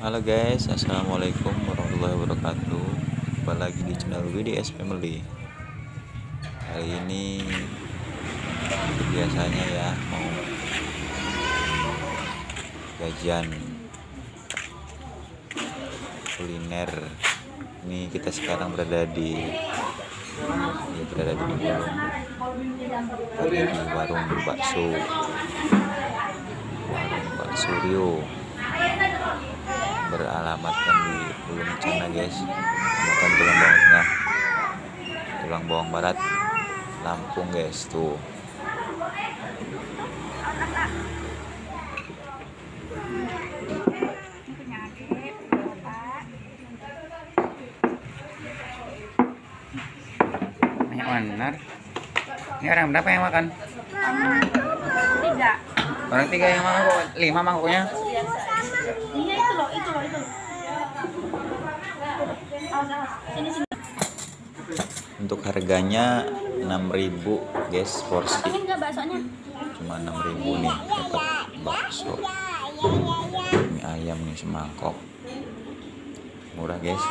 Halo guys, assalamualaikum warahmatullahi wabarakatuh. Kembali lagi di channel WDS Family. Hari ini biasanya ya mau gajian kuliner. Ini kita sekarang berada di ya, berada di. Ada di warung bakso. Warung bakso Rio beralamatkan di Bulung Cana guys. Kecamatan Tulang Bawang Tengah. Tulang Bawang Barat. Lampung guys tuh. Banyak benar ini orang berapa yang makan? Tiga. Orang tiga yang makan kok lima mangkuknya iya itu loh itu loh itu awas awas. Sini sini. Untuk harganya 6000 guys porsi cuma 6000 nih dapat bakso. Mie ayam nih semangkok. Murah guys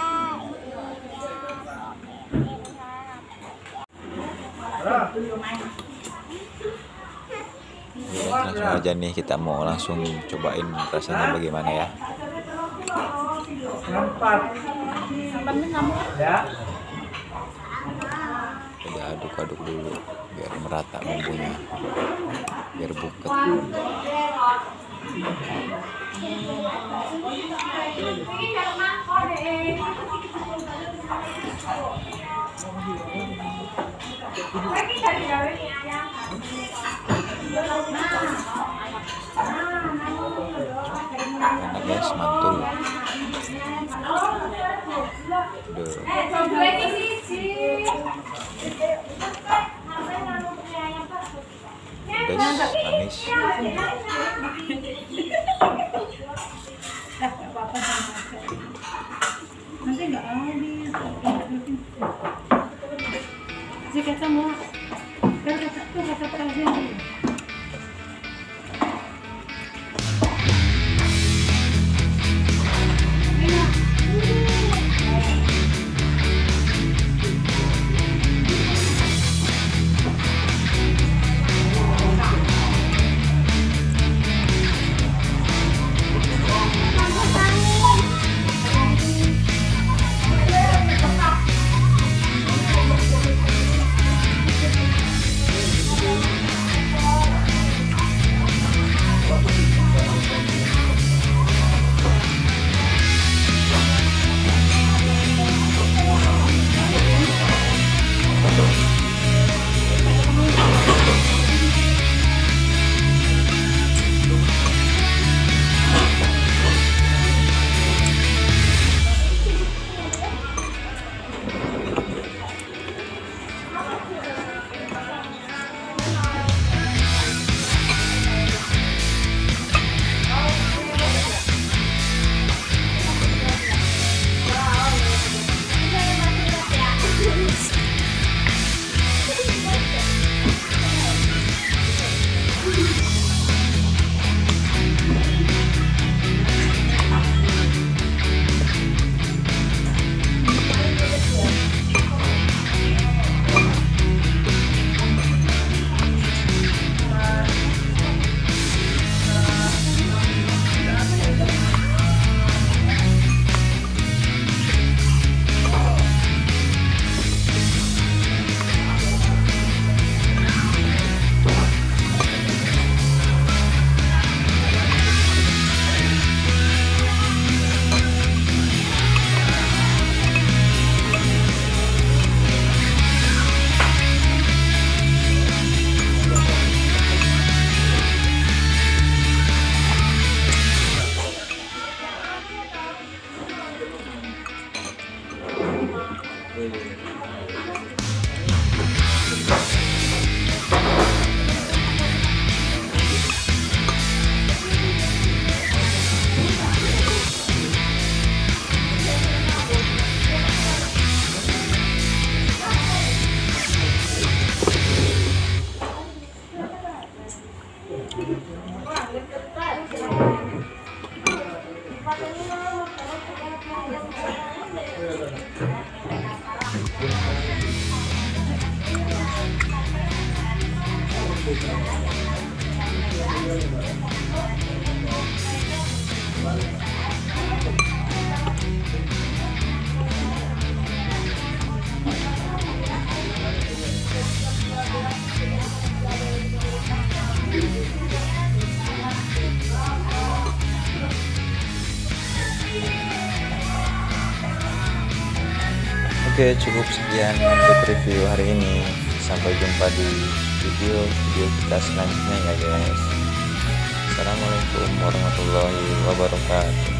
Oke, langsung aja nih kita mau langsung cobain rasanya bagaimana ya. Kita aduk-aduk dulu biar merata bumbunya. Biar buket. Enak guys mantul. Duh. pedas manis nanti nggak habis. Si kata mau Oke cukup sekian untuk review hari ini. Sampai jumpa di video-video kita selanjutnya ya guys. Assalamualaikum warahmatullahi wabarakatuh